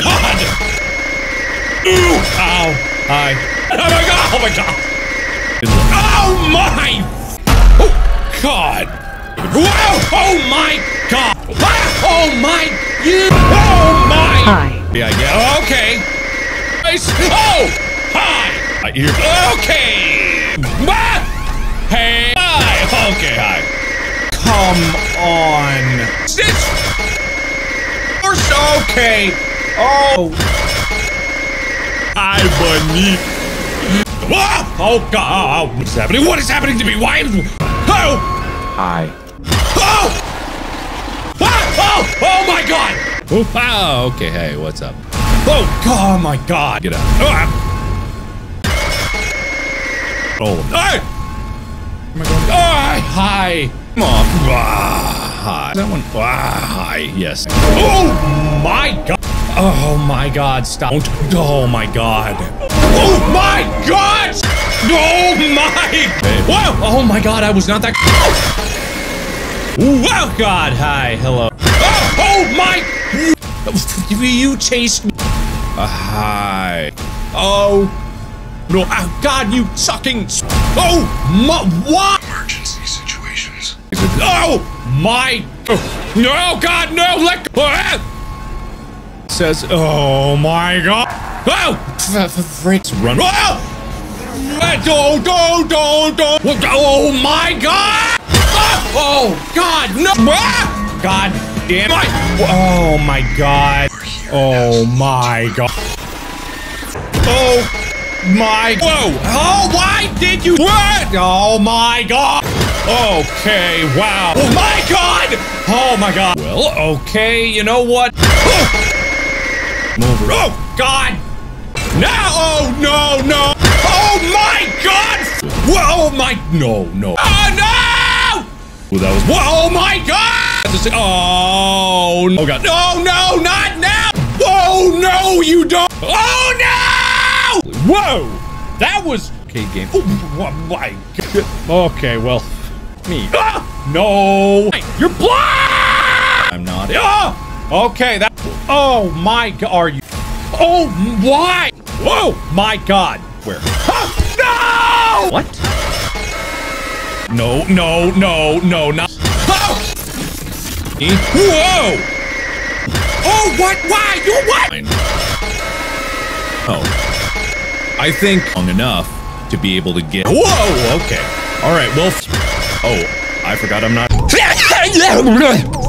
god! Ooh! Ow! Hi. Oh my god! Oh my god! Oh my! Oh god! Wow! Oh my god! Oh my! You! Oh my! Hi. Yeah, yeah. Okay. Nice. Oh! Hi! I hear. Okay! Ah! Hey! Hi! Okay, hi. Come on. This. Okay. Oh. Hi, bunny. Ah! Oh God! Oh, what's happening? What is happening to me? Why? am- Oh! Hi. Oh! Ah! Oh! Oh my God! Oh, ah, okay. Hey, what's up? Oh God! Oh my God! Get out! Ah! Oh! Hey! Am I going? Oh, hi! Come on! Ah, hi! That one? Ah, hi! Yes. Oh my God! Oh my God! Stop! Don't- Oh my God! Oh my God! Oh my! Whoa! Oh my God! I was not that. Wow, God, hi, hello. Oh, oh my! You chased me. Uh, hi. Oh. No, oh, God, you sucking. Oh, my, what? Emergency situations. Oh, my. Oh, no, God, no, let go. Ah! Says, oh my God. Oh, freaks run. Oh! Don't, don't, don't, don't. Oh my God. Ah! Oh, God, no. Ah! God damn it. Oh my God. Oh my God. Oh my. Whoa. Oh, why did you. What? Oh my God. Okay, wow. Oh my God. Oh my God. Well, okay, you know what? Come over. Oh, God. No. Oh, no, no. Oh my God. Whoa, oh my. No, no. Oh, no. Well, that was. Whoa, oh my God. This is- Oh, oh God. No, no, not now. Whoa, no, you don't. Oh, no. Whoa. That was. Okay, game. Oh, my God. Okay, well. Me. Ah! No. You're blind. I'm not. Ah! Okay, that. Oh my God. Are you? Oh, why? Whoa, my God. Where? Ah! No! What? No, no, no, no, not. Oh! Whoa! Oh, what? Why? You what? Oh. I think long enough to be able to get. Whoa! Okay. All right. Well. Oh, I forgot I'm not.